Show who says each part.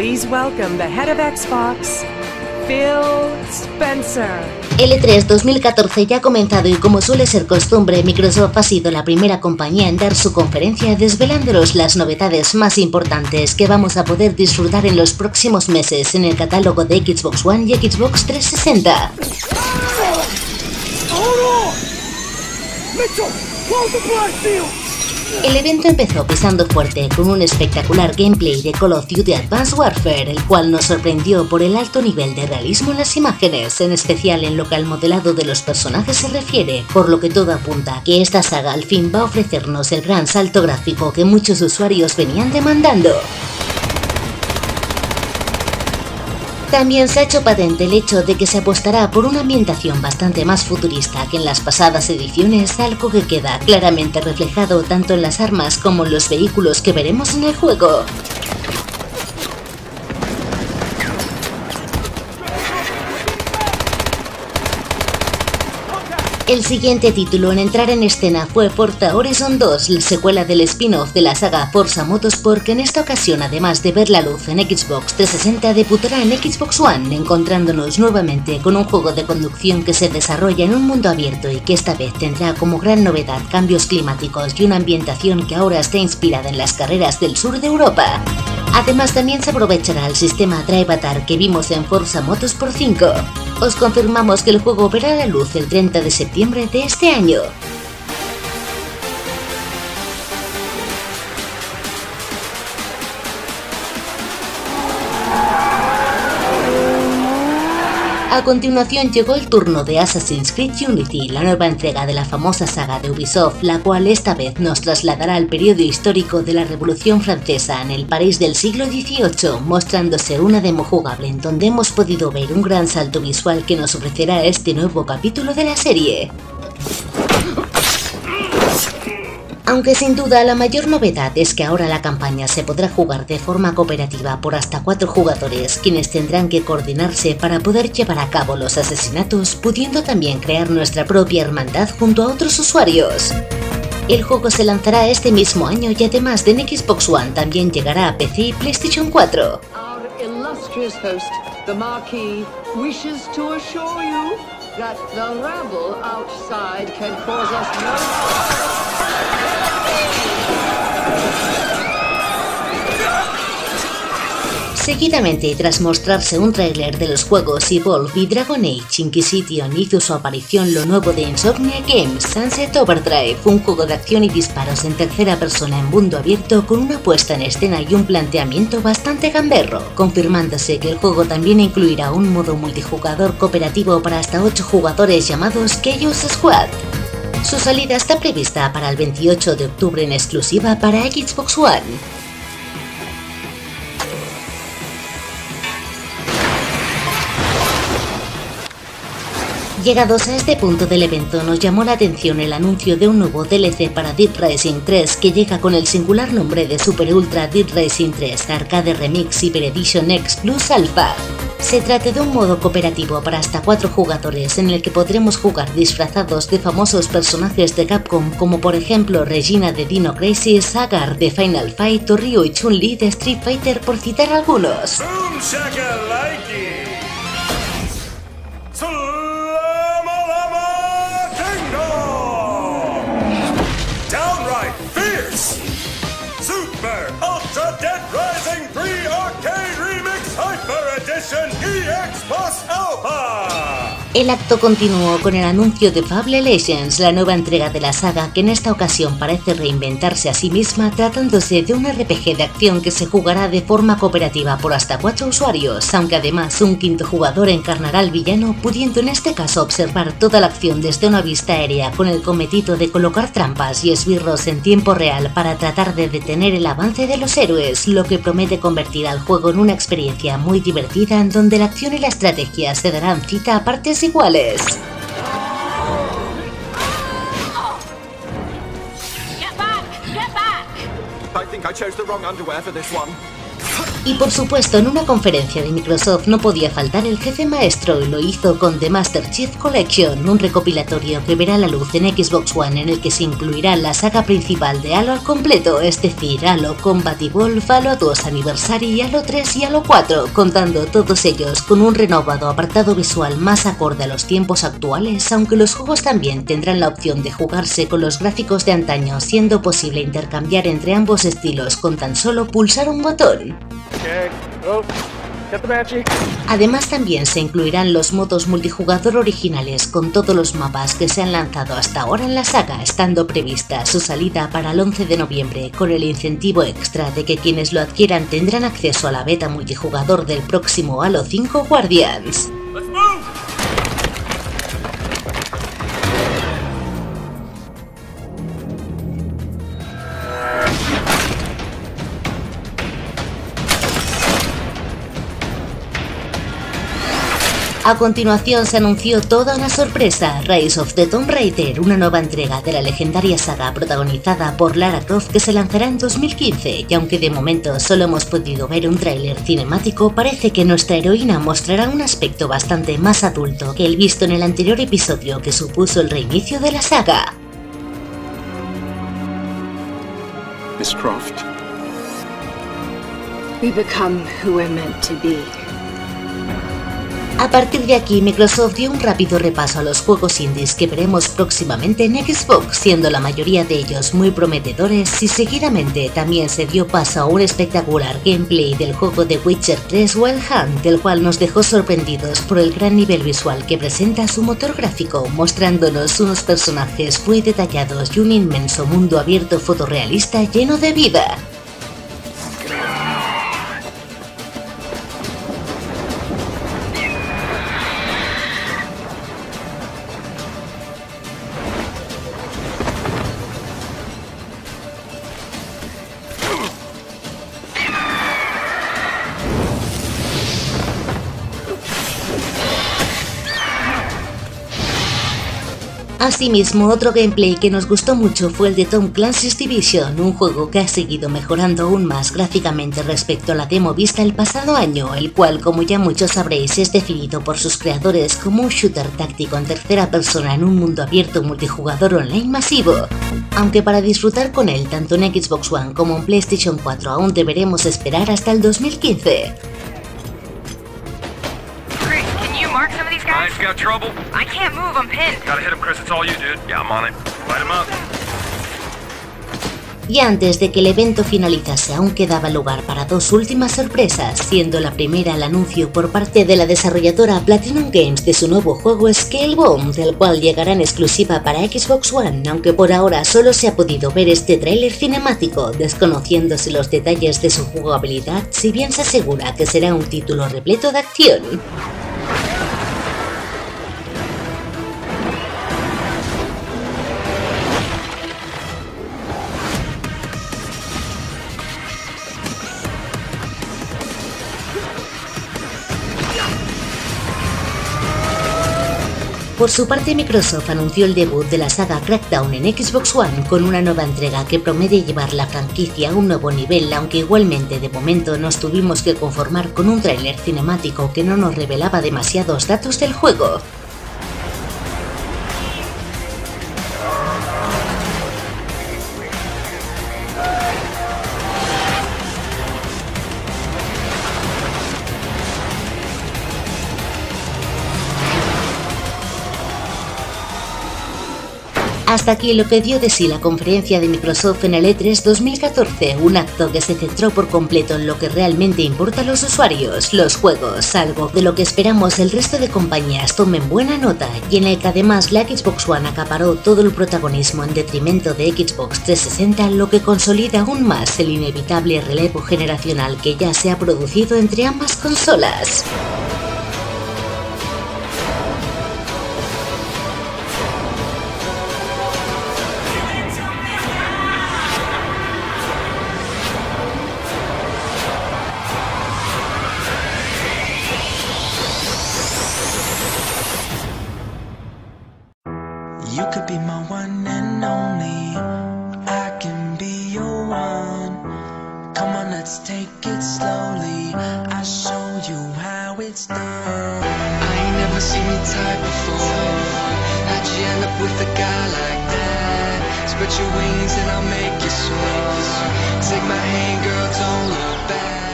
Speaker 1: Please welcome the head of Xbox, Phil Spencer.
Speaker 2: L3 2014 ya ha comenzado y como suele ser costumbre, Microsoft ha sido la primera compañía en dar su conferencia desvelándolos las novedades más importantes que vamos a poder disfrutar en los próximos meses en el catálogo de Xbox One y Xbox 360. El evento empezó pisando fuerte con un espectacular gameplay de Call of Duty Advanced Warfare, el cual nos sorprendió por el alto nivel de realismo en las imágenes, en especial en lo que al modelado de los personajes se refiere, por lo que todo apunta que esta saga al fin va a ofrecernos el gran salto gráfico que muchos usuarios venían demandando. También se ha hecho patente el hecho de que se apostará por una ambientación bastante más futurista que en las pasadas ediciones, algo que queda claramente reflejado tanto en las armas como en los vehículos que veremos en el juego. El siguiente título en entrar en escena fue Forza Horizon 2, la secuela del spin-off de la saga Forza Motorsport que en esta ocasión además de ver la luz en Xbox 360 debutará en Xbox One, encontrándonos nuevamente con un juego de conducción que se desarrolla en un mundo abierto y que esta vez tendrá como gran novedad cambios climáticos y una ambientación que ahora está inspirada en las carreras del sur de Europa. Además también se aprovechará el sistema Drive Atar que vimos en Forza Motorsport 5. Os confirmamos que el juego verá la luz el 30 de septiembre de este año. A continuación llegó el turno de Assassin's Creed Unity, la nueva entrega de la famosa saga de Ubisoft, la cual esta vez nos trasladará al periodo histórico de la Revolución Francesa en el París del siglo XVIII, mostrándose una demo jugable en donde hemos podido ver un gran salto visual que nos ofrecerá este nuevo capítulo de la serie. Aunque sin duda la mayor novedad es que ahora la campaña se podrá jugar de forma cooperativa por hasta cuatro jugadores, quienes tendrán que coordinarse para poder llevar a cabo los asesinatos, pudiendo también crear nuestra propia hermandad junto a otros usuarios. El juego se lanzará este mismo año y además de en Xbox One también llegará a PC y PlayStation 4. That the rabble outside can cause us Seguidamente, tras mostrarse un tráiler de los juegos Evolve y Dragon Age Inquisition hizo su aparición lo nuevo de Insomnia Games, Sunset Overdrive, un juego de acción y disparos en tercera persona en mundo abierto con una puesta en escena y un planteamiento bastante gamberro, confirmándose que el juego también incluirá un modo multijugador cooperativo para hasta 8 jugadores llamados Chaos Squad. Su salida está prevista para el 28 de octubre en exclusiva para Xbox One. Llegados a este punto del evento nos llamó la atención el anuncio de un nuevo DLC para Dead Racing 3 que llega con el singular nombre de Super Ultra Dead Racing 3 Arcade Remix Hyper Edition X Plus Alpha. Se trata de un modo cooperativo para hasta 4 jugadores en el que podremos jugar disfrazados de famosos personajes de Capcom como por ejemplo Regina de Dino Crisis, Sagar de Final Fight o Ryu y Chun-Li de Street Fighter por citar algunos. Xbox Alpha! Oh! El acto continuó con el anuncio de Fable Legends, la nueva entrega de la saga que en esta ocasión parece reinventarse a sí misma tratándose de un RPG de acción que se jugará de forma cooperativa por hasta cuatro usuarios, aunque además un quinto jugador encarnará al villano pudiendo en este caso observar toda la acción desde una vista aérea con el cometido de colocar trampas y esbirros en tiempo real para tratar de detener el avance de los héroes, lo que promete convertir al juego en una experiencia muy divertida en donde la acción y la estrategia se darán cita a partes iguales.
Speaker 3: I think I chose the wrong underwear for this one.
Speaker 2: Y por supuesto, en una conferencia de Microsoft no podía faltar el jefe maestro y lo hizo con The Master Chief Collection, un recopilatorio que verá la luz en Xbox One en el que se incluirá la saga principal de Halo al completo, es decir, Halo Combat Evolve, Halo 2 Anniversary, Halo 3 y Halo 4, contando todos ellos con un renovado apartado visual más acorde a los tiempos actuales, aunque los juegos también tendrán la opción de jugarse con los gráficos de antaño, siendo posible intercambiar entre ambos estilos con tan solo pulsar un botón. Oh, Además también se incluirán los modos multijugador originales con todos los mapas que se han lanzado hasta ahora en la saga, estando prevista su salida para el 11 de noviembre, con el incentivo extra de que quienes lo adquieran tendrán acceso a la beta multijugador del próximo Halo 5 Guardians. A continuación se anunció toda una sorpresa, Rise of the Tomb Raider, una nueva entrega de la legendaria saga protagonizada por Lara Croft que se lanzará en 2015 y aunque de momento solo hemos podido ver un tráiler cinemático, parece que nuestra heroína mostrará un aspecto bastante más adulto que el visto en el anterior episodio que supuso el reinicio de la saga.
Speaker 3: Miss Croft.
Speaker 4: We become who we're meant to be.
Speaker 2: A partir de aquí, Microsoft dio un rápido repaso a los juegos indies que veremos próximamente en Xbox, siendo la mayoría de ellos muy prometedores y seguidamente también se dio paso a un espectacular gameplay del juego de Witcher 3 Wild Hunt, del cual nos dejó sorprendidos por el gran nivel visual que presenta su motor gráfico, mostrándonos unos personajes muy detallados y un inmenso mundo abierto fotorrealista lleno de vida. Asimismo, otro gameplay que nos gustó mucho fue el de Tom Clancy's Division, un juego que ha seguido mejorando aún más gráficamente respecto a la demo vista el pasado año, el cual, como ya muchos sabréis, es definido por sus creadores como un shooter táctico en tercera persona en un mundo abierto multijugador online masivo. Aunque para disfrutar con él tanto en Xbox One como en PlayStation 4 aún deberemos esperar hasta el 2015.
Speaker 5: Nice, got trouble? I can't move, I'm pinned. Gotta hit him, Chris, it's all you, dude. Yeah, I'm on it. Light him up.
Speaker 2: Y antes de que el evento finalizase aún quedaba lugar para dos últimas sorpresas, siendo la primera el anuncio por parte de la desarrolladora Platinum Games de su nuevo juego Scalebomb, del cual llegará en exclusiva para Xbox One, aunque por ahora solo se ha podido ver este tráiler cinemático, desconociéndose los detalles de su jugabilidad, si bien se asegura que será un título repleto de acción. Por su parte, Microsoft anunció el debut de la saga Crackdown en Xbox One con una nueva entrega que promete llevar la franquicia a un nuevo nivel, aunque igualmente de momento nos tuvimos que conformar con un tráiler cinemático que no nos revelaba demasiados datos del juego. Hasta aquí lo que dio de sí la conferencia de Microsoft en el E3 2014, un acto que se centró por completo en lo que realmente importa a los usuarios, los juegos, algo de lo que esperamos el resto de compañías tomen buena nota y en el que además la Xbox One acaparó todo el protagonismo en detrimento de Xbox 360, lo que consolida aún más el inevitable relevo generacional que ya se ha producido entre ambas consolas.
Speaker 6: Let's take it slowly. I'll show you how it's done. I ain't never seen your type before. How'd you end up with a guy like that? Spread your wings and I'll make you swing. Take my hand, girl, don't look back.